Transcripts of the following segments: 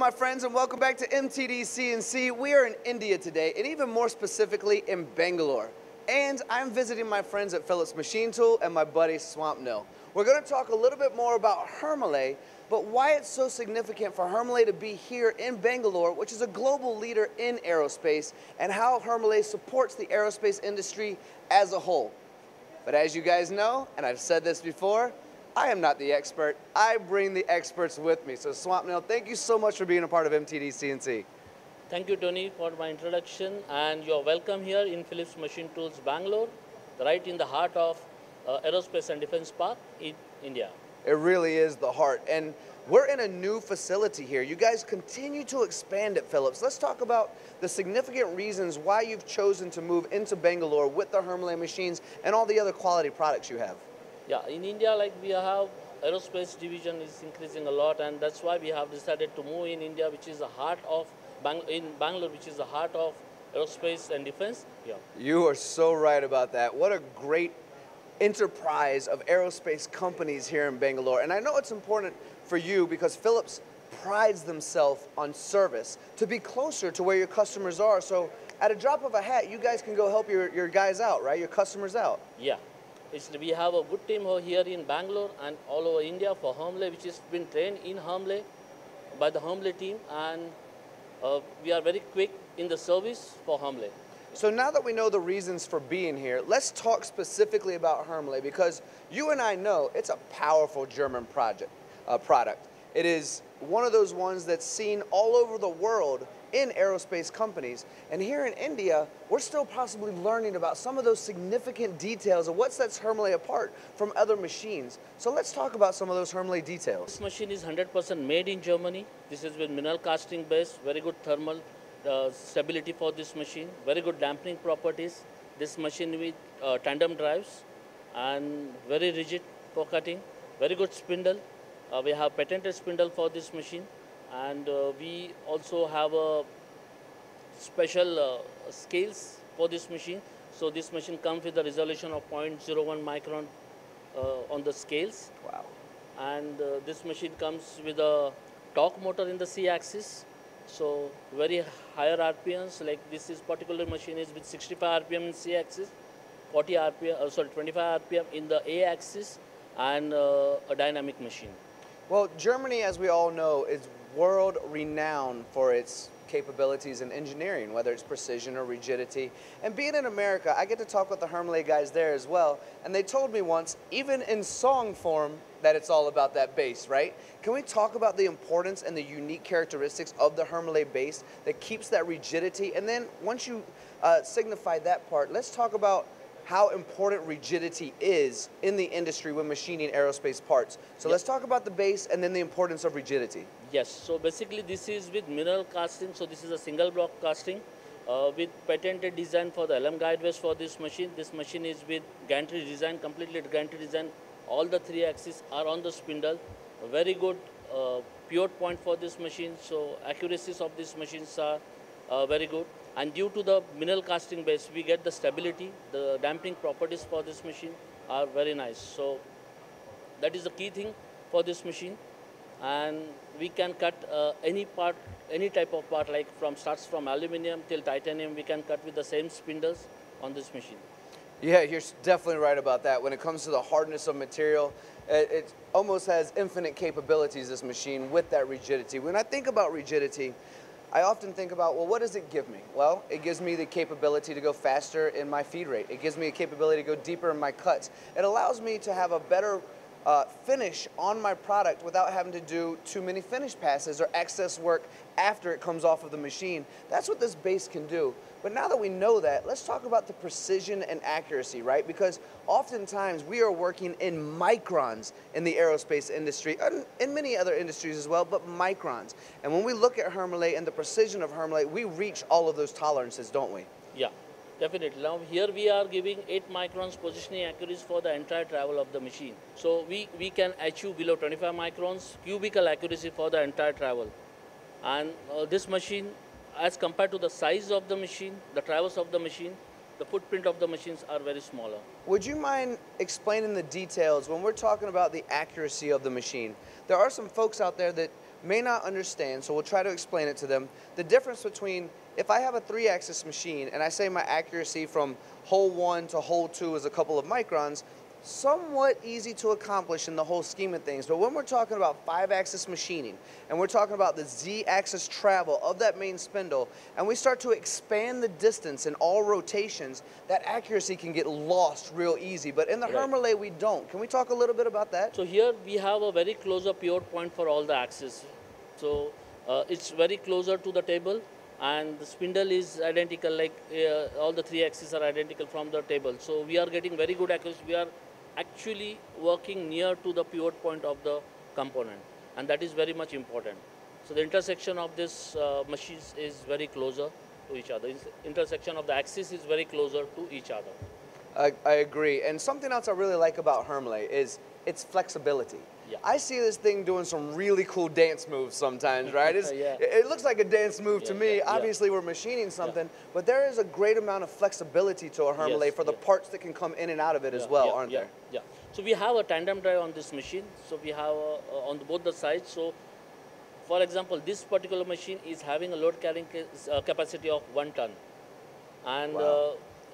my friends, and welcome back to MTD CNC. We are in India today, and even more specifically in Bangalore. And I'm visiting my friends at Phillips Machine Tool and my buddy Swapnil. We're going to talk a little bit more about Hermle, but why it's so significant for Hermle to be here in Bangalore, which is a global leader in aerospace, and how Hermle supports the aerospace industry as a whole. But as you guys know, and I've said this before, I am not the expert. I bring the experts with me. So Swapnil, thank you so much for being a part of MTD CNC. Thank you, Tony, for my introduction. And you're welcome here in Phillips Machine Tools, Bangalore, right in the heart of uh, Aerospace and Defense Park in India. It really is the heart. And we're in a new facility here. You guys continue to expand at Phillips. Let's talk about the significant reasons why you've chosen to move into Bangalore with the Hermle machines and all the other quality products you have. Yeah, in India, like we have aerospace division is increasing a lot, and that's why we have decided to move in India, which is the heart of Bang in Bangalore, which is the heart of aerospace and defense. Yeah. You are so right about that. What a great enterprise of aerospace companies here in Bangalore. And I know it's important for you because Phillips prides themselves on service to be closer to where your customers are. So at a drop of a hat, you guys can go help your, your guys out, right? Your customers out. Yeah. It's, we have a good team here in Bangalore and all over India for Hermle, which has been trained in Hermle by the Hermle team, and uh, we are very quick in the service for Hermle. So now that we know the reasons for being here, let's talk specifically about Hermle because you and I know it's a powerful German project, uh, product. It is one of those ones that's seen all over the world in aerospace companies. And here in India, we're still possibly learning about some of those significant details of what sets Hermle apart from other machines. So let's talk about some of those Hermle details. This machine is 100% made in Germany. This is with mineral casting base, very good thermal uh, stability for this machine, very good dampening properties. This machine with uh, tandem drives and very rigid for cutting, very good spindle. Uh, we have patented spindle for this machine and uh, we also have a special uh, scales for this machine. So this machine comes with a resolution of 0.01 micron uh, on the scales. Wow. And this machine comes with a torque motor in the C-axis so very higher RPMs, like this is particular machine is with 65 RPM in C axis, 40 RPM, uh, sorry, 25 RPM in the A axis, and uh, a dynamic machine. Well, Germany, as we all know, is world renowned for its capabilities in engineering, whether it's precision or rigidity. And being in America, I get to talk with the Hermle guys there as well, and they told me once, even in song form, that it's all about that bass, right? Can we talk about the importance and the unique characteristics of the Hermle base that keeps that rigidity? And then once you uh, signify that part, let's talk about how important rigidity is in the industry when machining aerospace parts. So let's talk about the base and then the importance of rigidity. Yes, so basically this is with mineral casting, so this is a single block casting. Uh, with patented design for the LM guideways for this machine. This machine is with gantry design, completely gantry design all the three axes are on the spindle. A very good uh, pivot point for this machine. So accuracies of these machines are very good. And due to the mineral casting base, we get the stability, the damping properties for this machine are very nice. So that is the key thing for this machine. And we can cut uh, any part, any type of part, like from starts from aluminium till titanium, we can cut with the same spindles on this machine. Yeah, you're definitely right about that. When it comes to the hardness of material, it, it, almost has infinite capabilities, this machine, with that rigidity. When I think about rigidity, I often think about, well, what does it give me? Well, it gives me the capability to go faster in my feed rate. It gives me a capability to go deeper in my cuts. It allows me to have a better uh, finish on my product without having to do too many finish passes or excess work after it comes off of the machine. That's what this base can do. But now that we know that, let's talk about the precision and accuracy, right? Because oftentimes we are working in microns in the aerospace industry, and in many other industries as well, but microns. And when we look at Hermle and the precision of Hermle, we reach all of those tolerances, don't we? Yeah. Definitely. Now here we are giving 8 microns positioning accuracy for the entire travel of the machine. So we, we can achieve below 25 microns cubical accuracy for the entire travel. And uh, this machine, as compared to the size of the machine, the travels of the machine, the footprint of the machines are very smaller. Would you mind explaining the details when we're talking about the accuracy of the machine? There are some folks out there that may not understand, so we'll try to explain it to them. The difference between if I have a three axis machine and I say my accuracy from hole one to hole two is a couple of microns, somewhat easy to accomplish in the whole scheme of things. But when we're talking about five axis machining and we're talking about the Z axis travel of that main spindle, and we start to expand the distance in all rotations, that accuracy can get lost real easy. But in the Right. We don't. Can we talk a little bit about that? So here we have a very close up pivot point for all the axes. So uh, it's very closer to the table and the spindle is identical like uh, all the three axes are identical from the table. So we are getting very good accuracy. We are actually working near to the pivot point of the component and that is very much important. So the intersection of this uh, machines is very closer to each other. Intersection of the axis is very closer to each other. I, I agree. And something else I really like about Hermle is its flexibility. Yeah. I see this thing doing some really cool dance moves sometimes, right? It's, Yeah. it, looks like a dance move to me. yeah, yeah. Obviously, we're machining something, but there is a great amount of flexibility to a Hermle Yes, for the yeah. parts that can come in and out of it as well, yeah, aren't yeah, there? Yeah. So we have a tandem drive on this machine. So we have uh, uh, on the, both the sides. So, for example, this particular machine is having a load carrying ca- uh, capacity of one ton, and Wow. uh,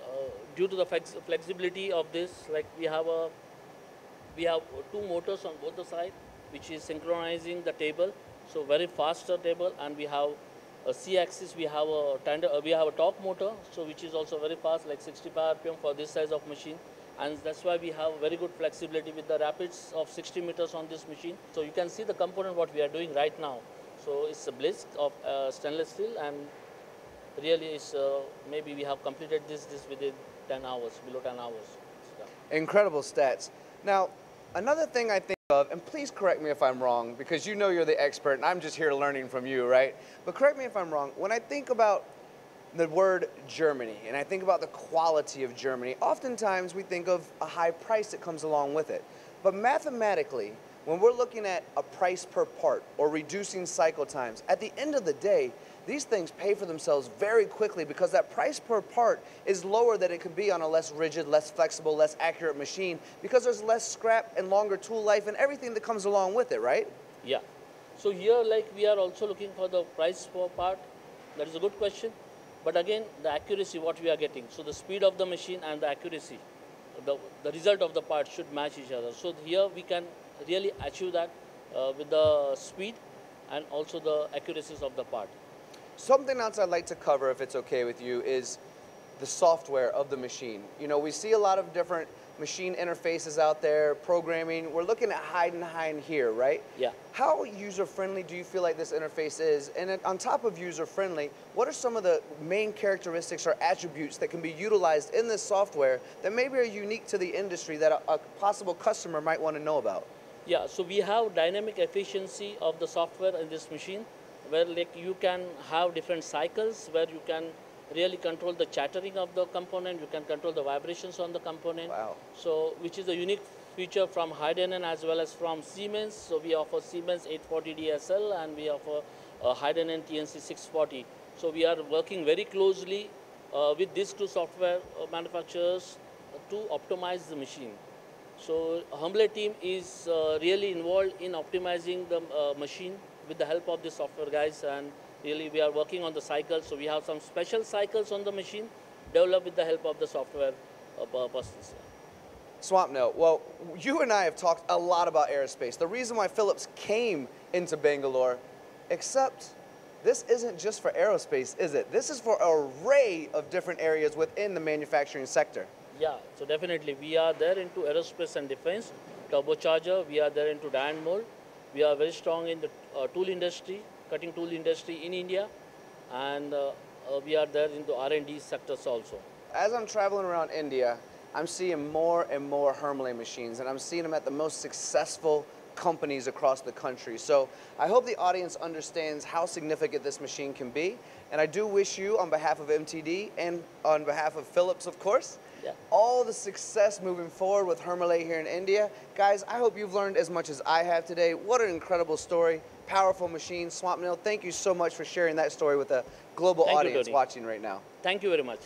uh, due to the flex- flexibility of this, like we have a we have two motors on both the side, which is synchronizing the table. So very faster table, and we have a C-axis. We have a tandem. Uh, we have a torque motor, so which is also very fast, like 65 rpm for this size of machine. And that's why we have very good flexibility with the rapids of 60 meters on this machine. So you can see the component what we are doing right now. So it's a blisk of uh, stainless steel, and really is uh, maybe we have completed this this within 10 hours, below 10 hours. Yeah. Incredible stats. Now, another thing I think of, and please correct me if I'm wrong, because you know you're the expert and I'm just here learning from you, right? But correct me if I'm wrong. When I think about the word Germany and I think about the quality of Germany, oftentimes we think of a high price that comes along with it. But mathematically, when we're looking at a price per part or reducing cycle times, at the end of the day, these things pay for themselves very quickly because that price per part is lower than it could be on a less rigid, less flexible, less accurate machine because there's less scrap and longer tool life and everything that comes along with it, right? Yeah. So here, like we are also looking for the price per part. That is a good question. But again, the accuracy, what we are getting. So the speed of the machine and the accuracy, the, the result of the part should match each other. So here we can really achieve that uh, with the speed and also the accuracies of the part. Something else I'd like to cover, if it's okay with you, is the software of the machine. You know, we see a lot of different machine interfaces out there, programming. We're looking at Heidenhain here, right? Yeah. How user friendly do you feel like this interface is? And on top of user friendly, what are some of the main characteristics or attributes that can be utilized in this software that maybe are unique to the industry that a, a possible customer might want to know about? Yeah, so we have dynamic efficiency of the software in this machine where like you can have different cycles where you can really control the chattering of the component, you can control the vibrations on the component. Wow. So which is a unique feature from Heidenhain as well as from Siemens. So we offer Siemens 840 DSL and we offer uh, Heidenhain TNC 640. So we are working very closely uh, with these two software uh, manufacturers to optimize the machine. So Hermle team is uh, really involved in optimizing the uh, machine with the help of the software guys and really we are working on the cycles. So we have some special cycles on the machine developed with the help of the software uh, per- persons. Swapnil. Well, you and I have talked a lot about aerospace. The reason why Phillips came into Bangalore, except this isn't just for aerospace, is it? This is for an array of different areas within the manufacturing sector. Yeah, so definitely we are there into aerospace and defense, turbocharger, we are there into die mold. We are very strong in the uh, tool industry, cutting tool industry in India, and uh, uh, we are there in the R&D sectors also. As I'm traveling around India, I'm seeing more and more Hermle machines, and I'm seeing them at the most successful companies across the country. So I hope the audience understands how significant this machine can be. And I do wish you, on behalf of MTD and on behalf of Phillips, of course, Yeah. all the success moving forward with Hermle here in India. Guys, I hope you've learned as much as I have today. What an incredible story. Powerful machine. Swapnil, thank you so much for sharing that story with a global Thank audience Tony. watching right now. Thank you very much.